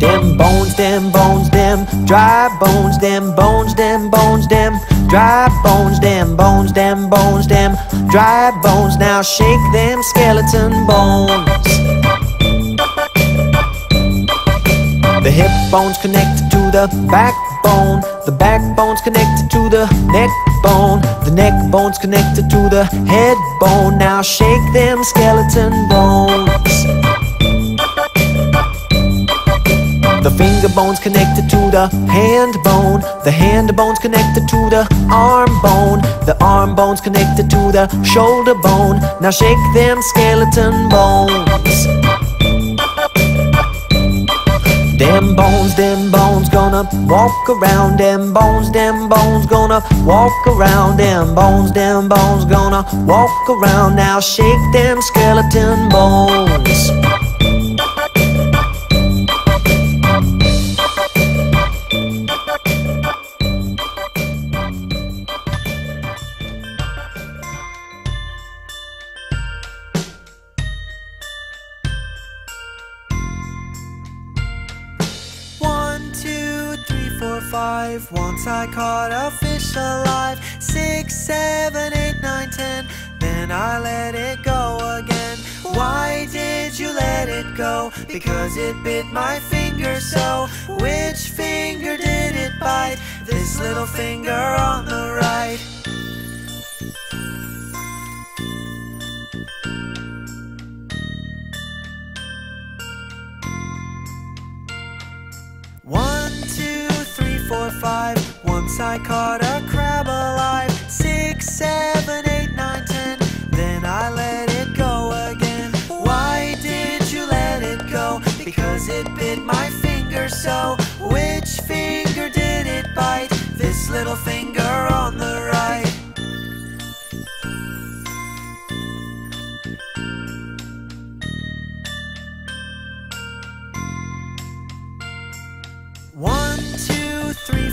Them bones, them bones, them dry bones, them bones, them bones, them dry bones, them bones, them bones, them dry bones. Now shake them skeleton bones. The hip bone's connected to the backbone. The backbone's connected to the neck bone. The neck bone's connected to the head bone. Now shake them skeleton bones. The finger bone's connected to the hand bone. The hand bone's connected to the arm bone. The arm bone's connected to the shoulder bone. Now shake them skeleton bones. Them bones, them bones gonna walk around. Them bones, them bones gonna walk around. Them bones, them bones gonna walk around. Now shake them skeleton bones. Alive. Six, seven, eight, nine, ten. Then I let it go again. Why did you let it go? Because it bit my finger so. Which finger did it bite? This little finger on the right. One, two, three, four, five. Once I caught a crab alive. Six, seven, eight, nine, ten. Then I let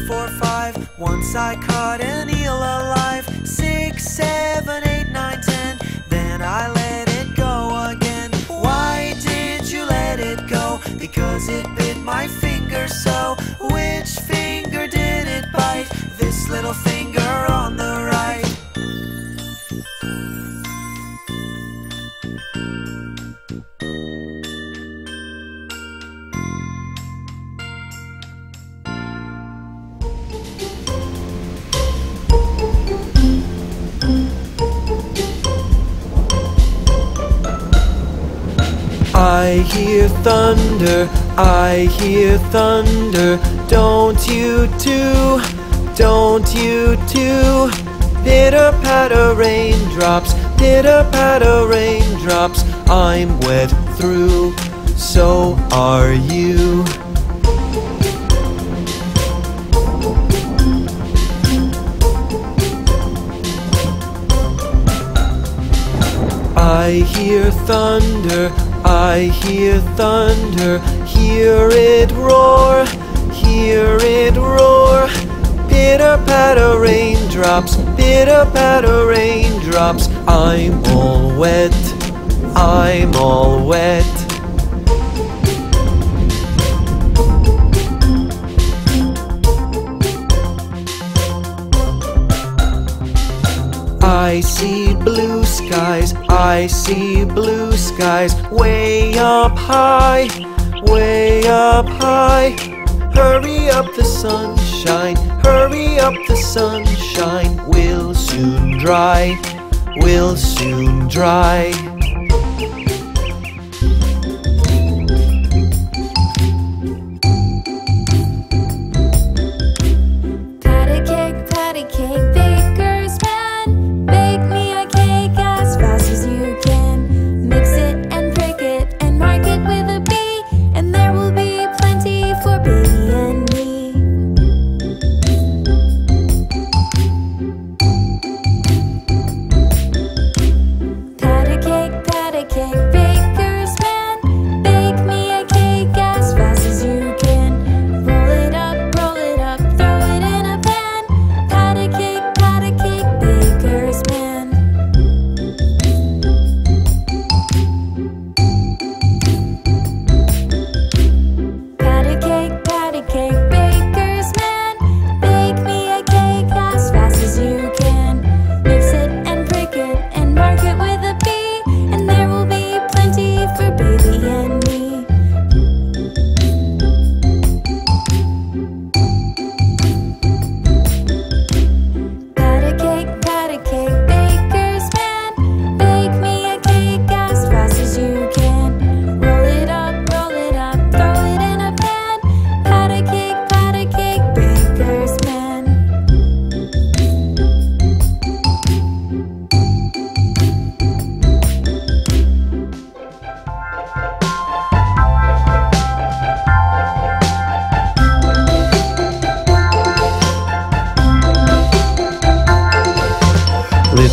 four, five. Once I caught an eel alive. Six, seven, eight, nine, ten. Then I let it go again. Why did you let it go? Because it bit my finger so. Which finger did it bite? This little finger on the right. I hear thunder, I hear thunder. Don't you too, don't you too. Pitter patter raindrops, pitter patter raindrops. I'm wet through, so are you. I hear thunder, I hear thunder, hear it roar, hear it roar. Pitter patter raindrops, pitter patter raindrops. I'm all wet, I'm all wet. I see blue skies, I see blue skies way up high, way up high. Hurry up the sunshine, hurry up the sunshine. We'll soon dry, we'll soon dry.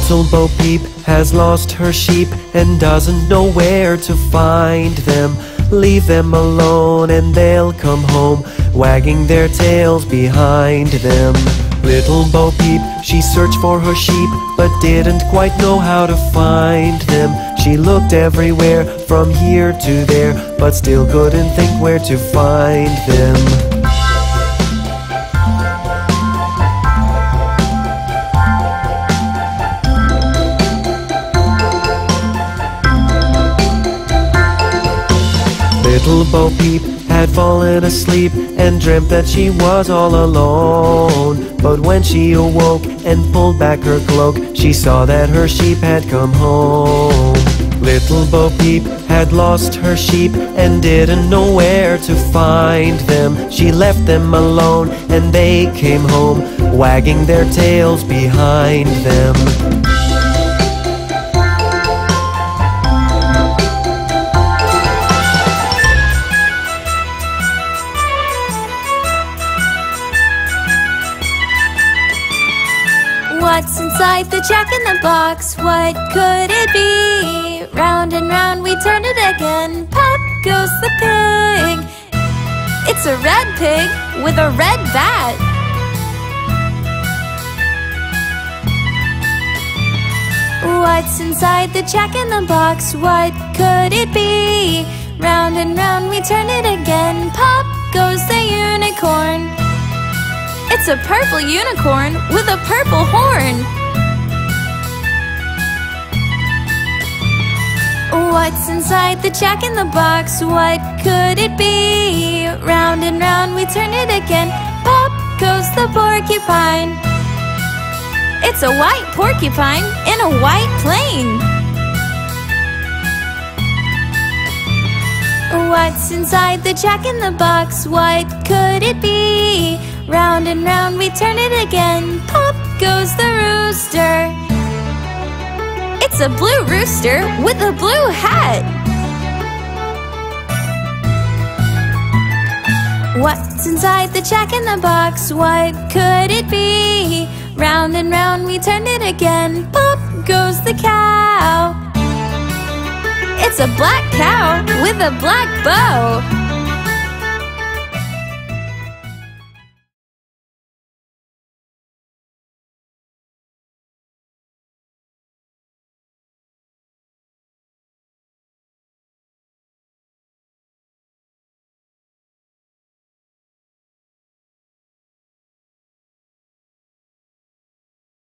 Little Bo Peep has lost her sheep and doesn't know where to find them. Leave them alone and they'll come home, wagging their tails behind them. Little Bo Peep, she searched for her sheep, but didn't quite know how to find them. She looked everywhere, from here to there, but still couldn't think where to find them. Little Bo Peep had fallen asleep and dreamt that she was all alone. But when she awoke and pulled back her cloak, she saw that her sheep had come home. Little Bo Peep had lost her sheep and didn't know where to find them. She left them alone and they came home, wagging their tails behind them. Inside the jack in the box? What could it be? Round and round we turn it again. Pop goes the pig. It's a red pig with a red bat. What's inside the jack in the box? What could it be? Round and round we turn it again. Pop goes the unicorn. It's a purple unicorn with a purple horn. What's inside the jack in the box? What could it be? Round and round we turn it again. Pop goes the porcupine. It's a white porcupine in a white plane. What's inside the jack in the box? What could it be? Round and round we turn it again. Pop goes the rooster. It's a blue rooster with a blue hat. What's inside the jack in the box? What could it be? Round and round we turn it again. Pop goes the cow. It's a black cow with a black bow.